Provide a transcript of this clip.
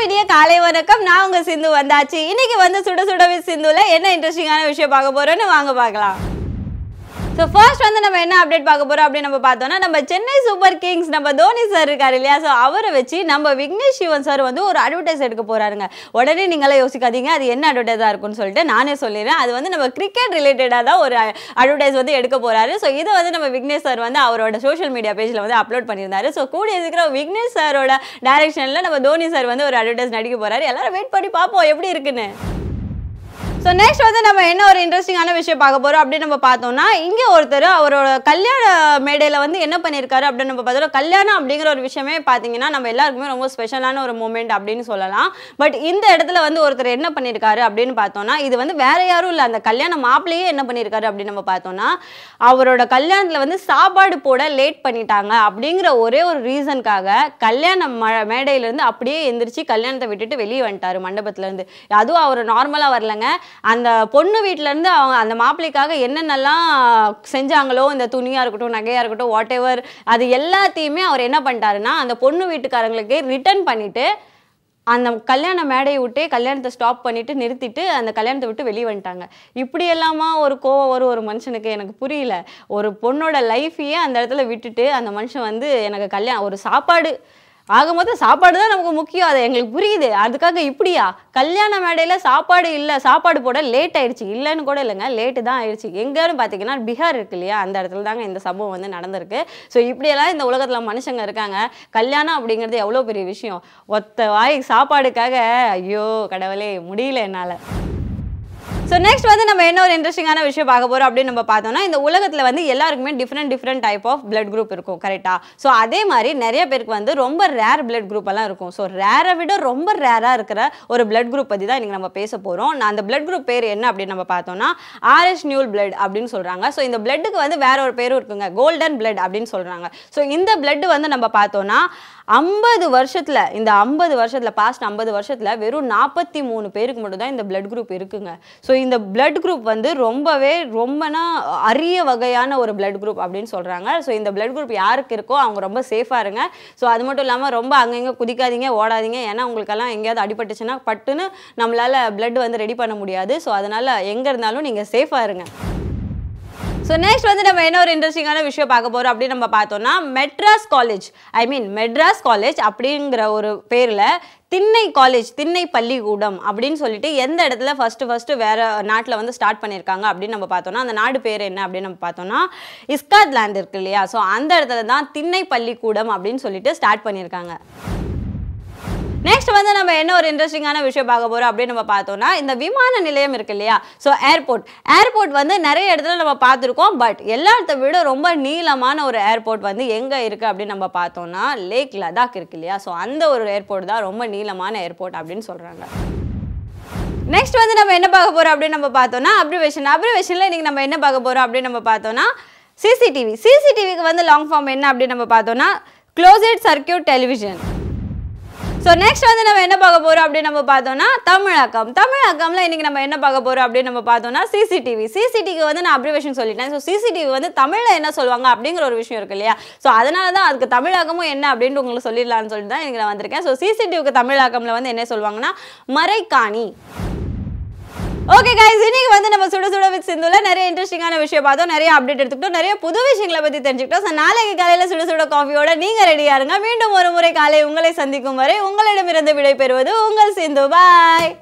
விடிய காலை வணக்கம். நான் உங்க சிந்து வந்தாச்சு. இன்னைக்கு வந்து சுட சுட சிந்துல என்ன இன்ட்ரெஸ்டிங்கான விஷயம் பார்க்க போறோம்னு வாங்க பார்க்கலாம். ஸோ ஃபர்ஸ்ட் வந்து நம்ம என்ன அப்டேட் பார்க்க போறோம் அப்படின்னு நம்ம பார்த்தோம்னா நம்ம சென்னை சூப்பர் கிங்ஸ் நம்ம தோனி சார் இருக்காரு இல்லையா? ஸோ அவரை வச்சு நம்ம விக்னேஷ் சிவன் சார் வந்து ஒரு அட்வர்டைஸ் எடுக்க போறாருங்க. உடனே நீங்களே யோசிக்காதீங்க அது என்ன அட்வர்டைஸாக இருக்கும்னு சொல்லிட்டு நானே சொல்லிடுறேன். அது வந்து நம்ம கிரிக்கெட் ரிலேட்டடாக தான் ஒரு அட்வர்டைஸ் வந்து எடுக்க போறாரு. ஸோ இதை வந்து நம்ம விக்னேஷ் சார் வந்து அவரோட சோஷியல் மீடியா பேஜில் வந்து அப்லோட் பண்ணியிருந்தாரு. ஸோ கூடிய சீக்கிரம் விக்னேஷ் சாரோட டைரக்ஷனில் நம்ம தோனி சார் வந்து ஒரு அட்வர்டைஸ் நடிக்க போறாரு. எல்லாரும் வெயிட் பண்ணி பார்ப்போம் எப்படி இருக்குன்னு. ஸோ நெக்ஸ்ட் வந்து நம்ம என்ன ஒரு இன்ட்ரெஸ்டிங்கான விஷயம் பார்க்க போகிறோம் அப்படின்னு நம்ம பார்த்தோம்னா இங்கே ஒருத்தர் அவரோட கல்யாண மேடையில் வந்து என்ன பண்ணியிருக்காரு அப்படின்னு நம்ம பார்த்தோம் கல்யாணம் அப்படிங்கிற ஒரு விஷயமே பார்த்தீங்கன்னா நம்ம எல்லாருக்குமே ரொம்ப ஸ்பெஷலான ஒரு மூமெண்ட் அப்படின்னு சொல்லலாம். பட் இந்த இடத்துல வந்து ஒருத்தர் என்ன பண்ணியிருக்காரு அப்படின்னு பார்த்தோம்னா இது வந்து வேற யாரும் இல்லை. அந்த கல்யாண மாப்பிள்ளையே என்ன பண்ணியிருக்காரு அப்படின்னு நம்ம பார்த்தோம்னா அவரோட கல்யாணத்தில் வந்து சாப்பாடு போட லேட் பண்ணிட்டாங்க அப்படிங்கிற ஒரே ஒரு ரீசனுக்காக கல்யாண ம மேடையிலேருந்து அப்படியே எந்திரிச்சு கல்யாணத்தை விட்டுட்டு வெளியே வந்துட்டாரு மண்டபத்துலேருந்து. அதுவும் அவர் நார்மலாக வரலங்க. அந்த பொண்ணு வீட்டிலேருந்து அவங்க அந்த மாப்பிள்ளைக்காக என்னென்னலாம் செஞ்சாங்களோ இந்த துணியாக இருக்கட்டும் நகையாக இருக்கட்டும் வாட் எவர் அது எல்லாத்தையுமே அவர் என்ன பண்ணிட்டாருன்னா அந்த பொண்ணு வீட்டுக்காரங்களுக்கு ரிட்டர்ன் பண்ணிவிட்டு அந்த கல்யாண மேடையை விட்டே கல்யாணத்தை ஸ்டாப் பண்ணிட்டு நிறுத்திட்டு அந்த கல்யாணத்தை விட்டு வெளியே வந்துட்டாங்க. இப்படி எல்லாமா ஒரு கோவம் வரும் ஒரு மனுஷனுக்கு எனக்கு புரியல. ஒரு பொண்ணோட லைஃபையே அந்த இடத்துல விட்டுட்டு அந்த மனுஷன் வந்து எனக்கு கல்யாணம் ஒரு சாப்பாடு ஆக மொத்தம் சாப்பாடு தான் நமக்கு முக்கியம். அது எங்களுக்கு புரியுது. அதுக்காக இப்படியா? கல்யாண மேடையில் சாப்பாடு இல்லை. சாப்பாடு போட லேட் ஆயிடுச்சு. இல்லைன்னு கூட இல்லைங்க. லேட்டு தான் ஆயிடுச்சு. எங்கேன்னு பார்த்தீங்கன்னா பீகார் இருக்கு இல்லையா? அந்த இடத்துல தாங்க இந்த சம்பவம் வந்து நடந்திருக்கு. ஸோ இப்படியெல்லாம் இந்த உலகத்தில் மனுஷங்க இருக்காங்க. கல்யாணம் அப்படிங்கிறது எவ்வளோ பெரிய விஷயம். ஒத்த வாய் சாப்பாடுக்காக ஐயோ கடவுளே முடியல என்னால். ஸோ நெக்ஸ்ட் வந்து நம்ம என்ன ஒரு இன்ட்ரெஸ்டிங்கான விஷயம் பார்க்க போகிறோம் அப்படின்னு நம்ம பார்த்தோம்னா இந்த உலகத்தில் வந்து எல்லாருக்குமே different different type of blood group இருக்கும் கரெக்டாக ஸோ அதே மாதிரி நிறைய பேருக்கு வந்து ரொம்ப ரேர் பிளட் குரூப் எல்லாம் இருக்கும். ஸோ ரேரை விட ரொம்ப ரேராக இருக்கிற ஒரு பிளட் குரூப் பற்றி தான் இன்றைக்கி நம்ம பேச போகிறோம் நான் அந்த பிளட் குரூப் பேர் என்ன அப்படின்னு நம்ம பார்த்தோம்னா ஆர்எஸ் நியூல் பிளட் அப்படின்னு சொல்கிறாங்க ஸோ இந்த பிளட்டுக்கு வந்து வேற ஒரு பேரும் இருக்குங்க கோல்டன் பிளட் அப்படின்னு சொல்கிறாங்க ஸோ இந்த பிளட் வந்து நம்ம பார்த்தோம்னா ஐம்பது வருஷத்தில் இந்த ஐம்பது வருஷத்தில் பாஸ்ட் ஐம்பது வருஷத்தில் வெறும் நாற்பத்தி மூணு பேருக்கு மட்டும் தான் இந்த பிளட் குரூப் இருக்குங்க. ஸோ இந்த பிளட் குரூப் வந்து ரொம்பவே ரொம்பனா அரிய வகையான ஒரு பிளட் குரூப் அப்படின்னு சொல்கிறாங்க ஸோ இந்த பிளட் குரூப் யாருக்கு இருக்கோ அவங்க ரொம்ப சேஃபாக இருங்க. ஸோ அது மட்டும் இல்லாமல் ரொம்ப அங்கங்கே குதிக்காதீங்க ஓடாதீங்க. ஏன்னா உங்களுக்கெல்லாம் எங்கேயாவது அடிபட்டுச்சுன்னா பட்டுன்னு நம்மளால் பிளட் வந்து ரெடி பண்ண முடியாது. ஸோ அதனால் எங்கே இருந்தாலும் நீங்கள் சேஃபாக இருங்க. ஸோ நெக்ஸ்ட் வந்து நம்ம என்ன ஒரு இன்ட்ரெஸ்டிங்கான விஷயம் பார்க்க போகிறோம் அப்படின்னு நம்ம பார்த்தோம்னா Madras college I mean Madras college அப்படிங்கிற ஒரு பேரில் திண்ணை காலேஜ் திண்ணை பள்ளிக்கூடம் அப்படின்னு சொல்லிட்டு எந்த இடத்துல ஃபஸ்ட்டு ஃபஸ்ட்டு வேறு நாட்டில் வந்து ஸ்டார்ட் பண்ணியிருக்காங்க அப்படின்னு நம்ம பார்த்தோம்னா அந்த நாடு பேர் என்ன அப்படின்னு நம்ம பார்த்தோம்னா இஸ்காத் லேண்ட் இருக்கு இல்லையா? ஸோ அந்த இடத்துல தான் திண்ணை பள்ளிக்கூடம் அப்படின்னு சொல்லிட்டு ஸ்டார்ட் பண்ணியிருக்காங்க நெக்ஸ்ட் வந்து நம்ம என்ன ஒரு இன்ட்ரெஸ்டிங்கான விஷயம் பார்க்க போறோம் அப்படின்னு நம்ம பார்த்தோம்னா இந்த விமான நிலையம் இருக்கு இல்லையா? ஸோ ஏர்போர்ட் ஏர்போர்ட் வந்து நிறைய இடத்துல நம்ம பார்த்துருக்கோம். பட் எல்லாத்த விட ரொம்ப நீளமான ஒரு ஏர்போர்ட் வந்து எங்கே இருக்குது அப்படின்னு நம்ம பார்த்தோம்னா லேக் லடாக் இருக்கு இல்லையா? ஸோ அந்த ஒரு ஏர்போர்ட் தான் ரொம்ப நீளமான ஏர்போர்ட் அப்படின்னு சொல்கிறாங்க நெக்ஸ்ட் வந்து நம்ம என்ன பார்க்க போறோம் அப்படின்னு நம்ம பார்த்தோம்னா அப்ரிவேஷன் அப்ரிவேஷனில் இன்றைக்கி நம்ம என்ன பார்க்க போறோம் அப்படின்னு நம்ம பார்த்தோம்னா சிசிடிவி சிசிடிவிக்கு வந்து லாங் ஃபார்ம் என்ன அப்படின்னு நம்ம பார்த்தோம்னா closed circuit television so next வந்து நம்ம என்ன பார்க்க போறோம் அப்படின்னு நம்ம பார்த்தோம்னா தமிழாக்கம் தமிழாக்கம்ல இன்னைக்கு நம்ம என்ன பார்க்க போறோம் அப்படின்னு நம்ம பார்த்தோம்னா சிசிடிவி சிசிடிவிக்கு வந்து நான் அப்ரிவேஷன் சொல்லிட்டேன். ஸோ சிசிடிவி வந்து தமிழில் என்ன சொல்லுவாங்க அப்படிங்கிற ஒரு விஷயம் இருக்கு இல்லையா? ஸோ அதனால தான் அதுக்கு தமிழாக்கமும் என்ன அப்படின்ட்டு உங்களுக்கு சொல்லிடலாம்னு சொல்லிட்டு தான் இன்னைக்கு நான் வந்திருக்கேன். ஸோ சிசிடிவிக்கு தமிழாக்கம்ல வந்து என்ன சொல்லுவாங்கன்னா மறைக்காணி. ஓகே கைஸ் இன்னைக்கு வந்து நம்ம சுட சுட வித் சிந்துல நிறைய இன்ட்ரெஸ்டிங்கான விஷயம் பார்த்தோம். நிறைய அப்டேட் எடுத்துக்கிட்டோம். நிறைய புது விஷயங்களை பத்தி தெரிஞ்சுக்கிட்டோம். ஸோ நாளைக்கு காலையில சுட சுட காஃபியோட நீங்க ரெடியா இருங்க. மீண்டும் ஒரு முறை காலை உங்களை சந்திக்கும் வரை உங்களிடமிருந்து விடை பெறுவது உங்கள் சிந்து. பாய்